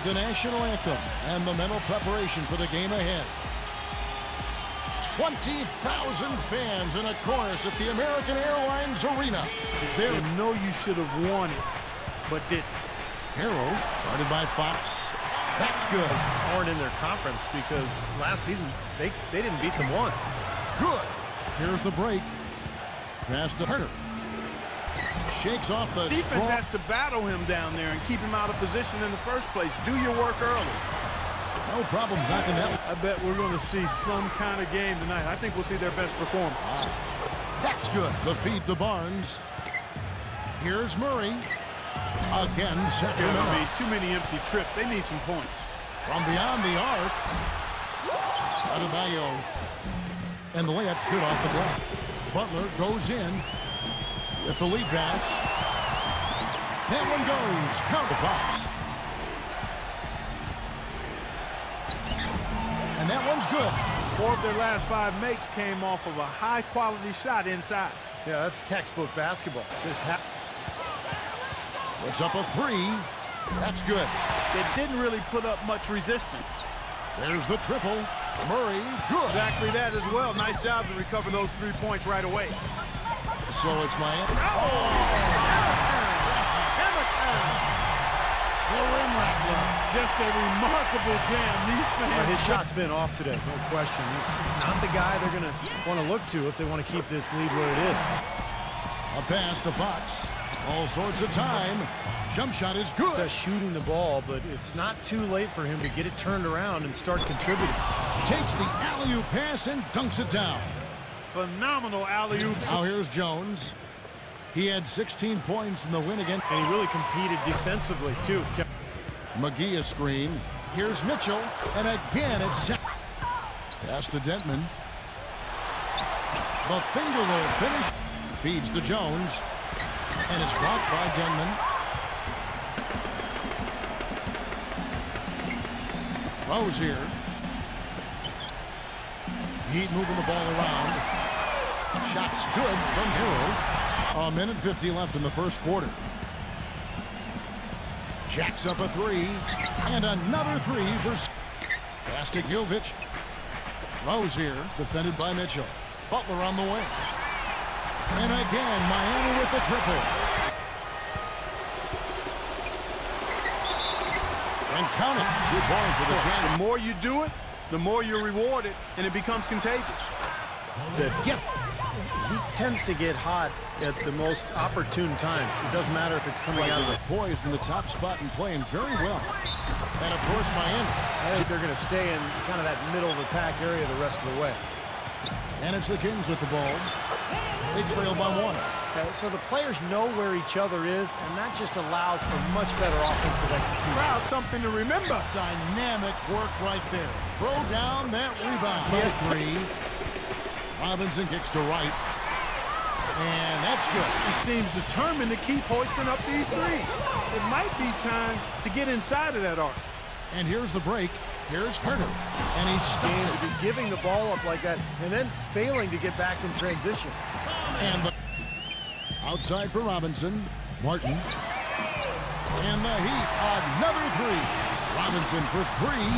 the national anthem and the mental preparation for the game ahead. 20,000 fans in a chorus at the American Airlines Arena. They know you should have won it, but didn't. Herro, guarded by Fox. That's good. aren't in their conference because last season they, they didn't beat them once. Good. Here's the break. Pass to Huerter. Shakes off the Defense strong- has to battle him down there and keep him out of position in the first place. Do your work early. No problems knocking that. I bet we're going to see some kind of game tonight. I think we'll see their best performance. Ah. That's good. The feed to Barnes. Here's Murray. Again, There's going to be too many empty trips. They need some points. From beyond the arc. Adebayo. And the layup's good off the block. Butler goes in with the lead pass. That one goes. Count to Fox. And that one's good. Four of their last five makes came off of a high-quality shot inside. Yeah, that's textbook basketball. Just ha Puts up a three. That's good. They didn't really put up much resistance. There's the triple. Murray, good. Exactly that as well. Nice job to recover those three points right away. So it's Miami. Oh! Oh! Hammer time. The rim rattler. Just a remarkable jam. These Well, his shot's been off today, no question. He's not the guy they're going to want to look to if they want to keep this lead where it is. A pass to Fox. All sorts of time. Jump shot is good. Just shooting the ball, but it's not too late for him to get it turned around and start contributing. Takes the alley-oop pass and dunks it down. Phenomenal alley-oop. Now here's Jones. He had 16 points in the win again. And he really competed defensively, too. Kept McGee a screen. Here's Mitchell. And again it's Sa- Pass to Dentman. The finger roll finish. Feeds to Jones. And it's blocked by Denman. Rozier. Heat moving the ball around. Shots good from Herro. A minute 50 left in the first quarter. Jacks up a three. And another three for S- Pass to Gilvich. Rozier, defended by Mitchell. Butler on the wing. And again, Miami with the triple. And count it. Two points for the The more you do it, the more you're rewarded, and it becomes contagious. the, he tends to get hot at the most opportune times. It doesn't matter if it's coming out of the Poised in the top spot and playing very well. And of course, Miami. I think they're going to stay in kind of that middle of the pack area the rest of the way. And it's the Kings with the ball. They trail by one. Okay, so the players know where each other is, and that just allows for much better offensive execution. Crowd, something to remember. Dynamic work right there. Throw down that rebound. by Yes. Three. Robinson kicks to right. And that's good. He seems determined to keep hoisting up these three. It might be time to get inside of that arc. And here's the break. Here's Huerter. And he stuffs it. to be giving the ball up like that, and then failing to get back in transition. And the outside for Robinson. Martin. And the Heat. Another three. Robinson for three.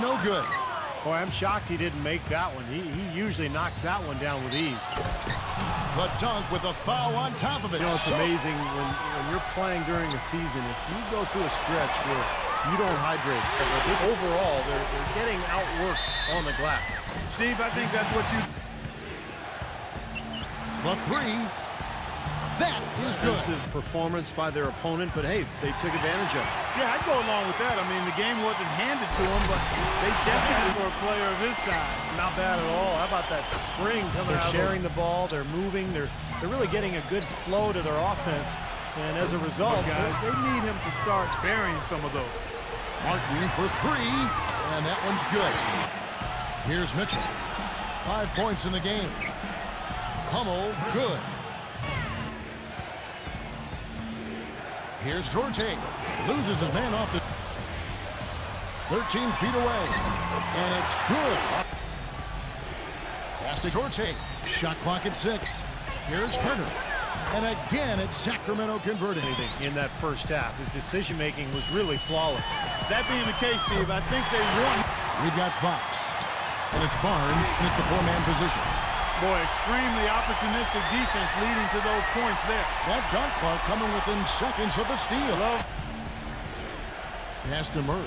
No good. Boy, I'm shocked he didn't make that one. He, he usually knocks that one down with ease. The dunk with a foul on top of it. You know, it's So- amazing when, when you're playing during a season, if you go through a stretch where you don't hydrate, but overall, they're, they're getting outworked on the glass. Steve, I think that's what you... The three. That is good. Defensive performance by their opponent, but hey, they took advantage of it. Yeah, I'd go along with that. I mean, the game wasn't handed to him, but they definitely were a player of his size. Not bad at all. How about that spring coming They're out? sharing the ball. They're moving. They're they're really getting a good flow to their offense, and as a result, Guys, they need him to start burying some of those. Martin for three, and that one's good. Here's Mitchell. Five points in the game. Hummel, good. Here's George Torte. Loses his man off the 13 feet away. And it's good. Pass to Torte. Shot clock at six. Here's Perner. And again, it's Sacramento converting. In that first half, his decision-making was really flawless. That being the case, Steve, I think they won. We've got Fox. And it's Barnes in the four-man position. Boy, extremely opportunistic defense leading to those points there. That dunk Clark coming within seconds of the steal. Love. Pass to Murray.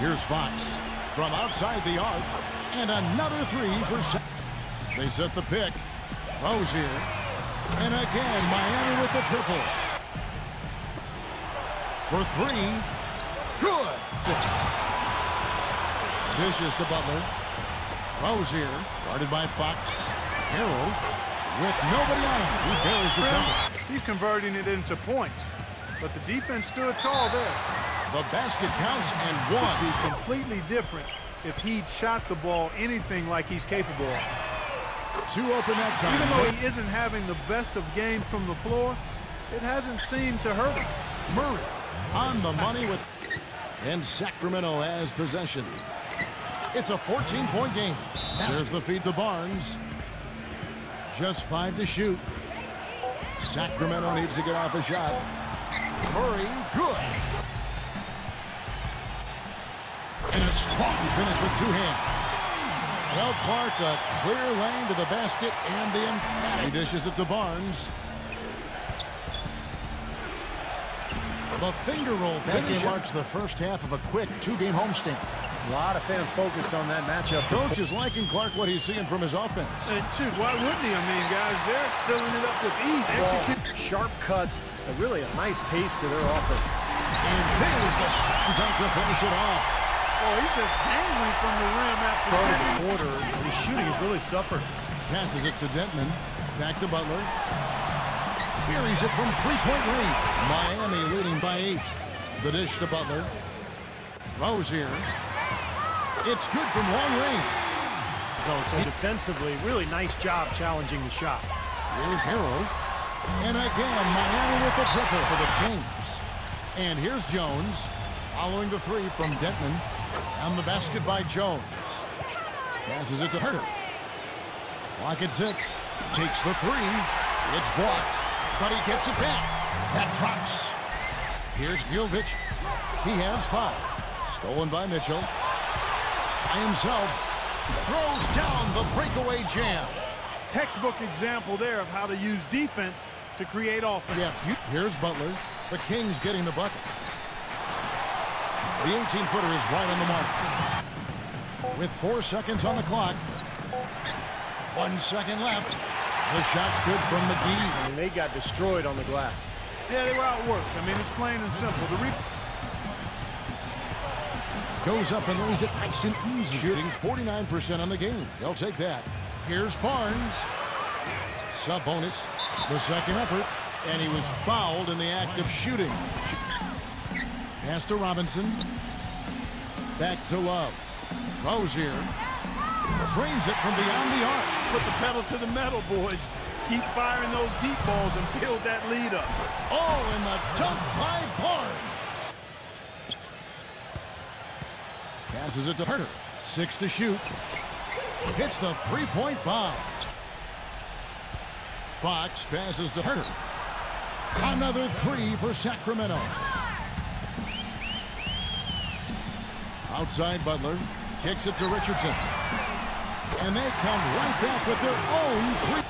Here's Fox from outside the arc. And another three for... They set the pick. Rozier. And again, Miami with the triple. For three. Good. Six. Dishes to Butler. Rozier. Guarded by Fox. Herro with nobody on him. He buries the jumper. He's converting it into points. But the defense stood tall there. The basket counts and one. Would be completely different if he'd shot the ball anything like he's capable of. Two open that time. Even though he isn't having the best of games from the floor, it hasn't seemed to hurt him. Murray on the money with... And Sacramento has possession. It's a 14-point game. There's the feed to Barnes. Just five to shoot. Sacramento needs to get off a shot. Murray, good. And a strong finish with two hands. Well, Clark, a clear lane to the basket and the emphatic. He dishes it to Barnes. The finger roll That finish game marks the first half of a quick two-game homestand. A lot of fans focused on that matchup. Coach is liking Clark what he's seeing from his offense. And shoot, why wouldn't he? I mean, guys, they're filling it up with ease. Execute. Sharp cuts, and really a nice pace to their offense. And there's the slam dunk to finish it off. Oh, he's just dangling from the rim after Part of the quarter, his shooting has really suffered. Passes it to Dentman. Back to Butler. Carries it from three-point range. Miami leading by eight. The dish to Butler. Rozier. It's good from long range. So, so defensively, really nice job challenging the shot. Here's Herro. And again, Miami with the triple for the Kings. And here's Jones. Following the three from Dentman. And the basket by Jones. Passes it to Huerter. Lock at six. Takes the three. It's blocked. But he gets it back. That drops. Here's Gilvich. He has five. Stolen by Mitchell. By himself. Throws down the breakaway jam. Textbook example there of how to use defense to create offense. Yes. Here's Butler. The Kings getting the bucket. The 18-footer is right on the mark. With four seconds on the clock. One second left. The shot's good from McGee. I mean, they got destroyed on the glass. Yeah, they were outworked. I mean, it's plain and simple. The re Goes up and lays it nice and easy. Shooting 49% on the game. They'll take that. Here's Barnes. Sub bonus. The second effort. And he was fouled in the act of shooting. Pass to Robinson. Back to Love. Rozier. Trains it from beyond the arc. put the pedal to the metal, boys. Keep firing those deep balls and build that lead up. Oh, and the dunk by Barnes. Passes it to Huerter. Six to shoot. Hits the three-point bomb. Fox passes to Huerter. Another three for Sacramento. Outside Butler. Kicks it to Richardson. And they come right back with their own three.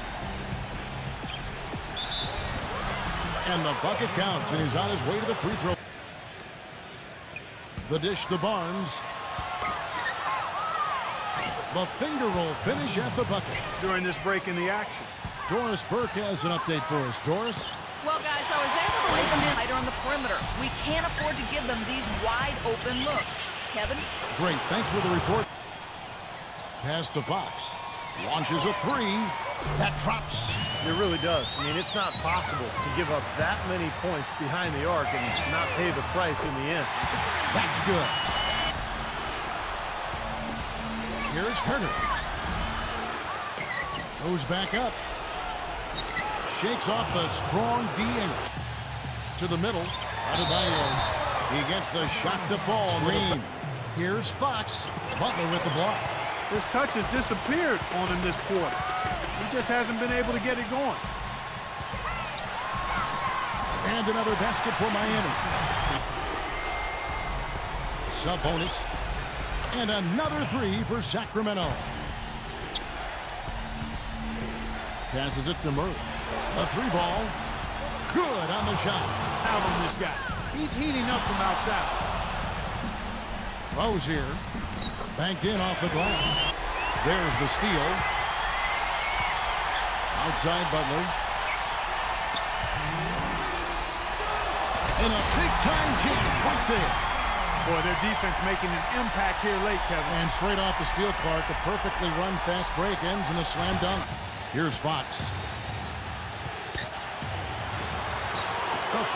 And the bucket counts, and he's on his way to the free throw. The dish to Barnes. The finger roll finish at the bucket. during this break in the action. Doris Burke has an update for us. Doris? Well, guys, I was able to listen in tighter on the perimeter. We can't afford to give them these wide open looks. Kevin? Great. Thanks for the report. Pass to Fox. Launches a three. That drops. It really does. I mean, it's not possible to give up that many points behind the arc and not pay the price in the end. That's good. Here's Huerter. Goes back up. Shakes off the strong D and to the middle. Adebayo. He gets the shot to fall. Green. Here's Fox. Butler with the block. His touch has disappeared on him this quarter. He just hasn't been able to get it going. And another basket for Miami. Sub-bonus. And another three for Sacramento. Passes it to Murray. A three ball. Good on the shot. Out on this guy. He's heating up from outside. Rozier. Banked in off the glass. There's the steal. Outside Butler. And a big-time jam right there. Boy, their defense making an impact here late, Kevin. And straight off the steal, Clark, a perfectly run fast break ends in a slam dunk. Here's Fox.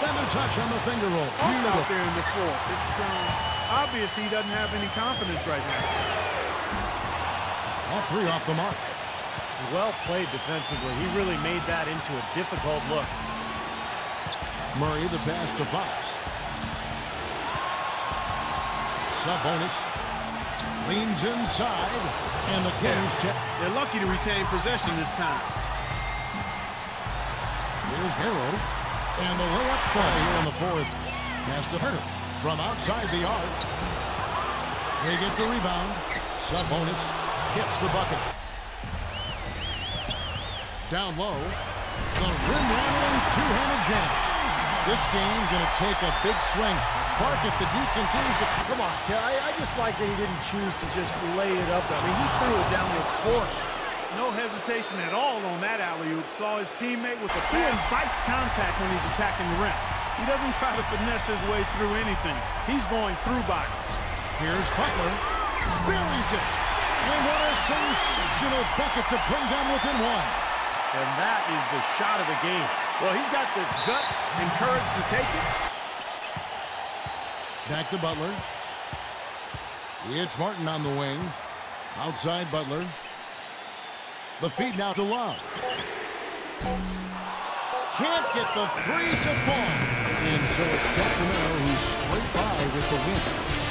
Feather touch on the finger roll. Off out there in the floor. It's uh, obvious he doesn't have any confidence right now. All three off the mark. Well played defensively. He really made that into a difficult look. Murray the pass to Fox. Sub-bonus. Leans inside. And the Kings check. They're lucky to retain possession this time. Here's Herro. And the layup play here in the fourth. has to Huerter. From outside the arc. They get the rebound. Sub-bonus. Hits the bucket. Down low. The rim-rattling two-handed jam. This game's going to take a big swing. Clark, if the D continues to... Come on. I, I just like that he didn't choose to just lay it up. I mean, he threw it down with force. No hesitation at all on that alley-oop. Saw his teammate with the He invites contact when he's attacking the rim. He doesn't try to finesse his way through anything. He's going through bodies. Here's Butler. Buries it. And what a sensational bucket to bring them within one. And that is the shot of the game. Well, he's got the guts and courage to take it. Back to Butler. It's Martin on the wing. Outside Butler. The feed now to Love. Can't get the three to fall. And so it's Sacramento who's straight by with the win.